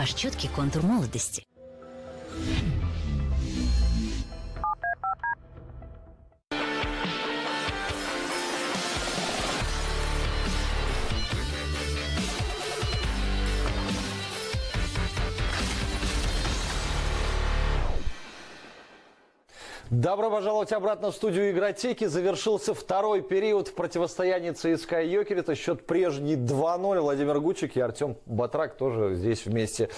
Ваш четкий контур молодости. Добро пожаловать обратно в студию Игротеки. Завершился второй период в противостоянии ЦСКА и Йокерита. Счет прежний 2-0. Владимир Гучик и Артем Батрак тоже здесь вместе